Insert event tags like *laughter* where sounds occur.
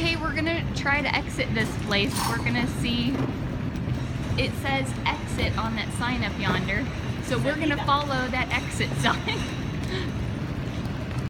Okay, we're gonna try to exit this place. We're gonna see. It says exit on that sign up yonder. So we're gonna follow that exit *laughs* sign.